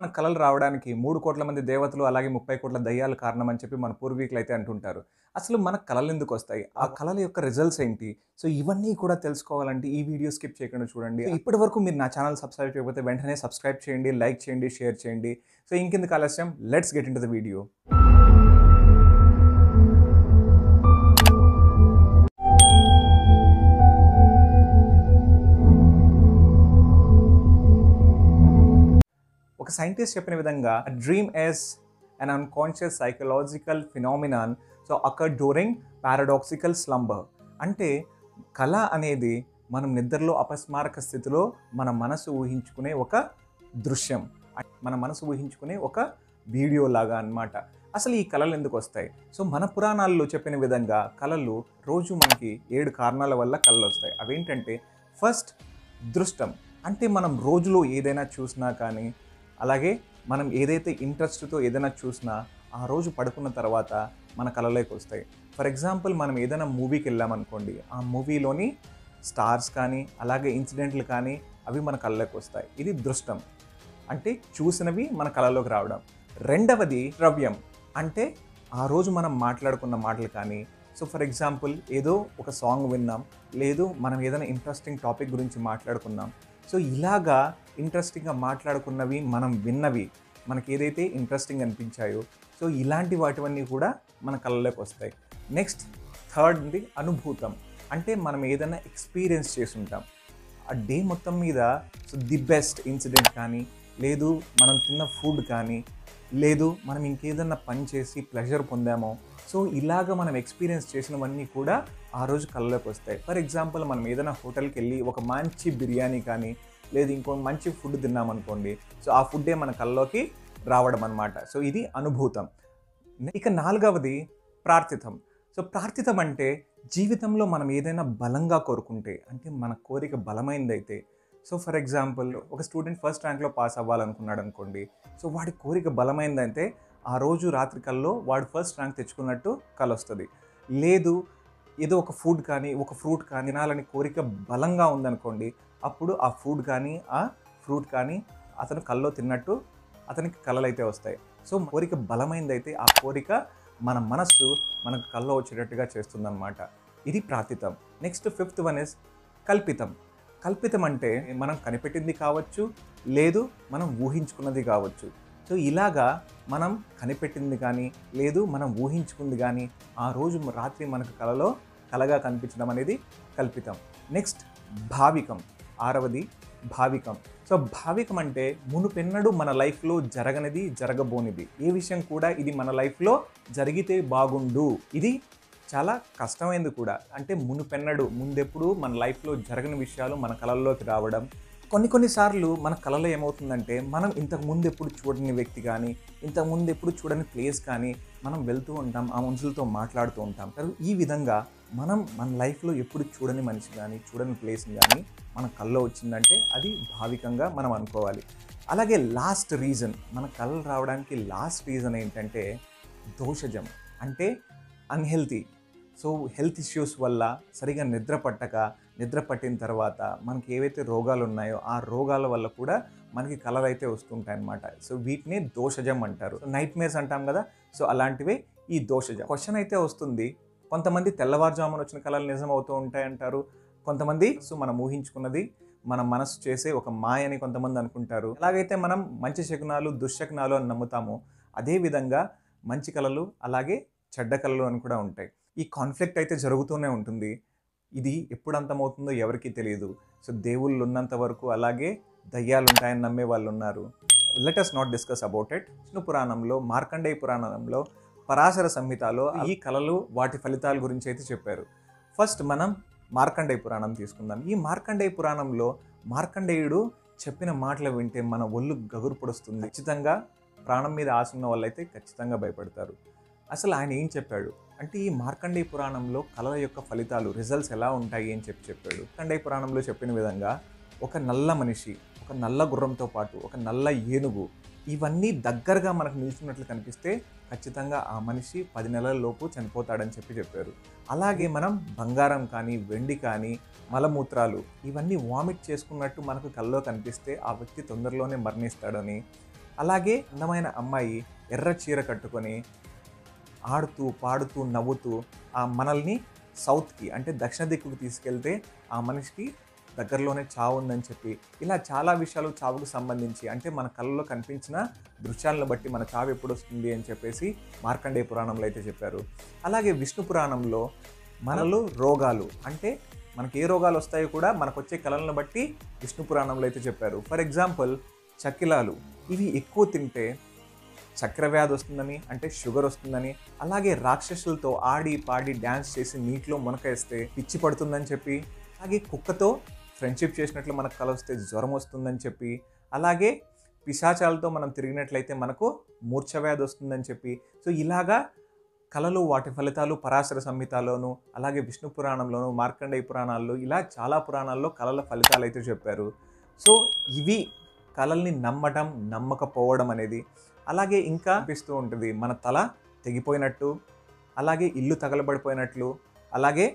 మన కళలు రావడానికి మూడు కోట్ల మంది దేవతలు అలాగే ముప్పై కోట్ల దయ్యాలు కారణం అని చెప్పి మన పూర్వీకులు అయితే అంటుంటారు. అసలు మన కళలు ఎందుకు వస్తాయి? ఆ కళల యొక్క రిజల్ట్స్ ఏంటి? సో ఇవన్నీ కూడా తెలుసుకోవాలంటే ఈ వీడియో స్కిప్ చేయకుండా చూడండి. ఇప్పటి వరకు మీరు నా ఛానల్ సబ్స్క్రైబ్ చేయకపోతే వెంటనే సబ్స్క్రైబ్ చేయండి లైక్ చేయండి షేర్ చేయండి. సో ఇంకెందుకు ఆలస్యం? Let's get into the video ఒక సైంటిస్ట్ చెప్పిన విధంగా dream is an unconscious psychological phenomenon so అక్కడ డ్యూరింగ్ పారాడాక్సికల్ స్లంబర్ అంటే కళ అనేది మనం నిద్రలో అపస్మారక స్థితిలో మన మనసు ఊహించుకునే ఒక దృశ్యం. మన మనసు ఊహించుకునే ఒక వీడియో లాగా అన్నమాట. అసలు ఈ కళలు ఎందుకు వస్తాయి? సో మన పురాణాల్లో చెప్పిన విధంగా కళలు రోజు మనకి ఏడు కారణాల వల్ల కళలు వస్తాయి. అవేంటంటే ఫస్ట్ దృష్టం అంటే మనం రోజులో ఏదైనా చూసినా కానీ అలాగే మనం ఏదైతే ఇంట్రెస్ట్తో ఏదైనా చూసినా ఆ రోజు పడుకున్న తర్వాత మన కళలోకి వస్తాయి. ఫర్ ఎగ్జాంపుల్ మనం ఏదైనా మూవీకి వెళ్ళామనుకోండి ఆ మూవీలోని స్టార్స్ కానీ అలాగే ఇన్సిడెంట్లు కానీ అవి మన కళ్ళలోకి వస్తాయి. ఇది దృష్టం. అంటే చూసినవి మన కళలోకి రావడం. రెండవది ద్రవ్యం. అంటే ఆ రోజు మనం మాట్లాడుకున్న మాటలు కానీ సో ఫర్ ఎగ్జాంపుల్ ఏదో ఒక సాంగ్ విన్నాం లేదు మనం ఏదైనా ఇంట్రెస్టింగ్ టాపిక్ గురించి మాట్లాడుకున్నాం. సో ఇలాగా ఇంట్రెస్టింగ్గా మాట్లాడుకున్నవి మనం విన్నవి మనకి ఏదైతే ఇంట్రెస్టింగ్ అనిపించాయో సో ఇలాంటి వాటివన్నీ కూడా మన కళ్ళలోకి వస్తాయి. నెక్స్ట్ థర్డ్ది అనుభూతం. అంటే మనం ఏదైనా ఎక్స్పీరియన్స్ చేసి ఉంటాం ఆ డే మొత్తం మీద సో ది బెస్ట్ ఇన్సిడెంట్ కానీ లేదు మనం తిన్న ఫుడ్ కానీ లేదు మనం ఇంకేదన్నా పని చేసి ప్లెజర్ పొందామో సో ఇలాగ మనం ఎక్స్పీరియన్స్ చేసినవన్నీ కూడా ఆ రోజు కళ్ళలోకి వస్తాయి. ఫర్ ఎగ్జాంపుల్ మనం ఏదైనా హోటల్కి వెళ్ళి ఒక మంచి బిర్యానీ కానీ లేదు ఇంకో మంచి ఫుడ్ తిన్నామనుకోండి సో ఆ ఫుడ్డే మన కళ్ళలోకి రావడం అనమాట సో ఇది అనుభూతం. ఇక నాలుగవది ప్రార్థితం. సో ప్రార్థితం అంటే జీవితంలో మనం ఏదైనా బలంగా కోరుకుంటే అంటే మన కోరిక బలమైందైతే సో ఫర్ ఎగ్జాంపుల్ ఒక స్టూడెంట్ ఫస్ట్ ర్యాంక్లో పాస్ అవ్వాలనుకున్నాడు అనుకోండి సో వాడి కోరిక బలమైందంటే ఆ రోజు రాత్రి కల్లో వాడు ఫస్ట్ ర్యాంక్ తెచ్చుకున్నట్టు కల వస్తుంది. లేదు ఏదో ఒక ఫుడ్ కానీ ఒక ఫ్రూట్ కానీ తినాలని కోరిక బలంగా ఉందనుకోండి అప్పుడు ఆ ఫుడ్ కానీ ఆ ఫ్రూట్ కానీ అతను కల్లో తిన్నట్టు అతనికి కళలు అయితే వస్తాయి. సో కోరిక బలమైందైతే ఆ కోరిక మన మనస్సు మనకు కల్లో వచ్చేటట్టుగా చేస్తుందన్నమాట. ఇది ప్రాతితం. నెక్స్ట్ ఫిఫ్త్ వన్ ఇస్ కల్పితం. కల్పితం అంటే మనం కనిపెట్టింది కావచ్చు లేదు మనం ఊహించుకున్నది కావచ్చు. సో ఇలాగా మనం కనిపెట్టింది కానీ లేదు మనం ఊహించుకుంది కానీ ఆ రోజు రాత్రి మనకు కలలో కలగా కనిపించడం అనేది కల్పితం. నెక్స్ట్ భావికం ఆరవది భావికం. సో భావికం అంటే మునుపెన్నడు మన లైఫ్లో జరగనిది జరగబోనిది. ఏ విషయం కూడా ఇది మన లైఫ్లో జరిగితే బాగుండు. ఇది చాలా కష్టమైంది కూడా. అంటే మునుపెన్నడు ముందెప్పుడు మన లైఫ్లో జరగని విషయాలు మన కళల్లోకి రావడం కొన్ని కొన్నిసార్లు మన కళలో ఏమవుతుందంటే మనం ఇంతకు ముందు ఎప్పుడు చూడని వ్యక్తి కానీ ఇంతకు ముందు ఎప్పుడు చూడని ప్లేస్ కానీ మనం వెళ్తూ ఉంటాం ఆ మనుషులతో మాట్లాడుతూ ఉంటాం. కానీ ఈ విధంగా మనం మన లైఫ్లో ఎప్పుడు చూడని మనిషి కానీ చూడని ప్లేస్ కానీ మన కళ్ళలో వచ్చిందంటే అది భావికంగా మనం అనుకోవాలి. అలాగే లాస్ట్ రీజన్ మన కళలు రావడానికి లాస్ట్ రీజన్ ఏంటంటే దోషజం. అంటే అన్హెల్తీ సో హెల్త్ ఇష్యూస్ వల్ల సరిగా నిద్ర పట్టక నిద్ర పట్టిన తర్వాత మనకి ఏవైతే రోగాలు ఉన్నాయో ఆ రోగాల వల్ల కూడా మనకి కలర్ అయితే వస్తుంటాయి సో వీటిని దోషజం అంటారు. నైట్ మేర్స్ అంటాం కదా సో అలాంటివి ఈ దోషజం. క్వశ్చన్ అయితే వస్తుంది కొంతమంది తెల్లవారుజామున వచ్చిన కళలు నిజం అవుతూ ఉంటాయి అంటారు కొంతమంది సో మనం ఊహించుకున్నది మన మనసు చేసే ఒక మాయ అని కొంతమంది అనుకుంటారు. ఎలాగైతే మనం మంచి శకునాలు దుశ్శకునాలు అని నమ్ముతామో అదే విధంగా మంచి కళలు అలాగే చెడ్డ కళలు అని కూడా ఉంటాయి. ఈ కాన్ఫ్లిక్ట్ అయితే జరుగుతూనే ఉంటుంది. ఇది ఎప్పుడు అంతమవుతుందో ఎవరికీ తెలియదు సో దేవుళ్ళు ఉన్నంత వరకు అలాగే దయ్యాలు ఉంటాయని నమ్మే వాళ్ళు ఉన్నారు let us not discuss about it Vishnu పురాణంలో మార్కండేయ పురాణంలో పరాశర సంహితలో ఈ కళలు వాటి ఫలితాల గురించి అయితే చెప్పారు. ఫస్ట్ మనం మార్కండేయ పురాణం తీసుకుందాం. ఈ మార్కండేయ పురాణంలో మార్కండేయుడు చెప్పిన మాటలు వింటే మన ఒళ్ళు గగురు పొడుస్తుంది. ఖచ్చితంగా ప్రాణం మీద ఆశ ఉన్న వాళ్ళైతే ఖచ్చితంగా భయపడతారు. అసలు ఆయన ఏం చెప్పాడు? అంటే ఈ మార్కండేయ పురాణంలో కళల యొక్క ఫలితాలు రిజల్ట్స్ ఎలా ఉంటాయి అని చెప్పి చెప్పాడు. మార్కండేయ పురాణంలో చెప్పిన విధంగా ఒక నల్ల మనిషి ఒక నల్ల గుర్రంతో పాటు ఒక నల్ల ఏనుగు ఇవన్నీ దగ్గరగా మనకు నిల్చున్నట్లు కనిపిస్తే ఖచ్చితంగా ఆ మనిషి పది నెలల లోపు చనిపోతాడని చెప్పి చెప్పారు. అలాగే మనం బంగారం కానీ వెండి కానీ మలమూత్రాలు ఇవన్నీ వామిట్ చేసుకున్నట్టు మనకు కల్లో కనిపిస్తే ఆ వ్యక్తి తొందరలోనే మరణిస్తాడని. అలాగే అందమైన అమ్మాయి ఎర్ర చీర కట్టుకొని ఆడుతూ పాడుతూ నవ్వుతూ ఆ మనల్ని సౌత్కి అంటే దక్షిణ దిక్కుకు తీసుకెళ్తే ఆ మనిషికి దగ్గరలోనే చావు ఉందని చెప్పి ఇలా చాలా విషయాలు చావుకు సంబంధించి అంటే మన కళ్ళలో కనిపించిన దృశ్యాలను బట్టి మన చావు ఎప్పుడు వస్తుంది అని చెప్పేసి మార్కండేయ పురాణంలో అయితే చెప్పారు. అలాగే విష్ణు పురాణంలో మనలో రోగాలు అంటే మనకి ఏ రోగాలు వస్తాయో కూడా మనకు వచ్చే కళలను బట్టి విష్ణు పురాణంలో అయితే చెప్పారు. ఫర్ ఎగ్జాంపుల్ చకిలాలు ఇవి ఎక్కువ తింటే చక్రవ్యాధి వస్తుందని అంటే షుగర్ వస్తుందని అలాగే రాక్షసులతో ఆడి పాడి డ్యాన్స్ చేసి నీటిలో మునకేస్తే పిచ్చి పడుతుందని చెప్పి అలాగే కుక్కతో ఫ్రెండ్షిప్ చేసినట్లు మనకు కల వస్తే జ్వరం వస్తుందని చెప్పి అలాగే పిశాచాలతో మనం తిరిగినట్లయితే మనకు మూర్ఛ వ్యాధి వస్తుందని చెప్పి. సో ఇలాగా కళలు వాటి ఫలితాలు పరాశర సంహితలోను అలాగే విష్ణు పురాణంలోను మార్కండేయ పురాణాల్లో ఇలా చాలా పురాణాల్లో కళల ఫలితాలు అయితే చెప్పారు. సో ఇవి కళల్ని నమ్మటం నమ్మకపోవడం అనేది అలాగే ఇంకా అనిపిస్తూ ఉంటుంది. మన తల తెగిపోయినట్టు అలాగే ఇల్లు తగలబడిపోయినట్లు అలాగే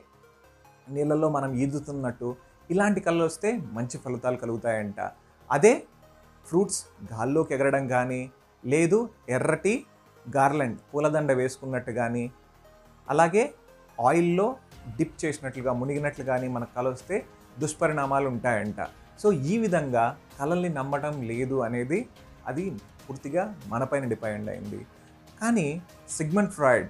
నీళ్ళల్లో మనం ఈదుతున్నట్టు ఇలాంటి కళ్ళు వస్తే మంచి ఫలితాలు కలుగుతాయంట. అదే ఫ్రూట్స్ గాల్లోకి ఎగరడం కానీ లేదు ఎర్రటి గార్లెండ్ పూలదండ వేసుకున్నట్టు కానీ అలాగే ఆయిల్లో డిప్ చేసినట్లుగా మునిగినట్లు కానీ మన కళ వస్తే దుష్పరిణామాలు ఉంటాయంట. సో ఈ విధంగా కళల్ని నమ్మటం లేదు అనేది అది పూర్తిగా మనపైన డిపెండ్ అయింది. కానీ సిగ్మండ్ ఫ్రాయిడ్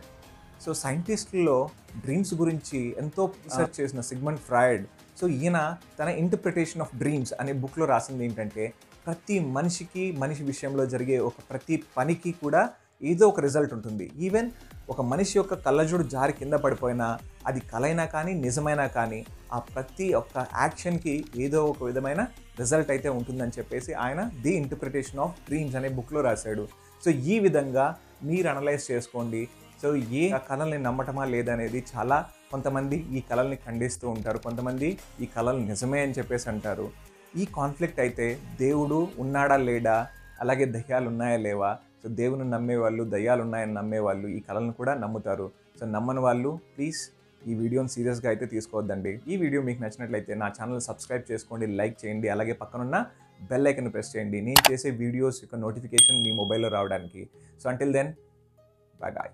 సో సైంటిస్టుల్లో డ్రీమ్స్ గురించి ఎంతో రీసెర్చ్ చేసిన సిగ్మండ్ ఫ్రాయిడ్ సో ఈయన తన ఇంటర్ప్రిటేషన్ ఆఫ్ డ్రీమ్స్ అనే బుక్లో రాసింది ఏంటంటే ప్రతి మనిషికి మనిషి విషయంలో జరిగే ఒక ప్రతి పనికి కూడా ఏదో ఒక రిజల్ట్ ఉంటుంది. ఈవెన్ ఒక మనిషి యొక్క కళ్ళజోడు జారి కింద పడిపోయినా అది కలైనా కానీ నిజమైనా కానీ ఆ ప్రతి ఒక్క యాక్షన్కి ఏదో ఒక విధమైన రిజల్ట్ అయితే ఉంటుందని చెప్పేసి ఆయన ది ఇంటర్ప్రిటేషన్ ఆఫ్ డ్రీమ్స్ అనే బుక్లో రాశాడు. సో ఈ విధంగా మీరు అనలైజ్ చేసుకోండి. సో ఏ కళల్ని నమ్మటమా లేదనేది చాలా కొంతమంది ఈ కళల్ని ఖండిస్తూ ఉంటారు. కొంతమంది ఈ కళలు నిజమే అని చెప్పేసి అంటారు. ఈ కాన్ఫ్లిక్ట్ అయితే దేవుడు ఉన్నాడా లేడా అలాగే దయ్యాలు ఉన్నాయా లేవా సో దేవుని నమ్మేవాళ్ళు దయ్యాలు ఉన్నాయని నమ్మేవాళ్ళు ఈ కళలను కూడా నమ్ముతారు. సో నమ్మని వాళ్ళు ప్లీజ్ ఈ వీడియోని సీరియస్గా అయితే తీసుకోవద్దండి. ఈ వీడియో మీకు నచ్చినట్లయితే నా ఛానల్ సబ్స్క్రైబ్ చేసుకోండి లైక్ చేయండి అలాగే పక్కనున్న బెల్ ఐకన్ ప్రెస్ చేయండి. నేను చేసే వీడియోస్ యొక్క నోటిఫికేషన్ మీ మొబైల్లో రావడానికి. So until then bye bye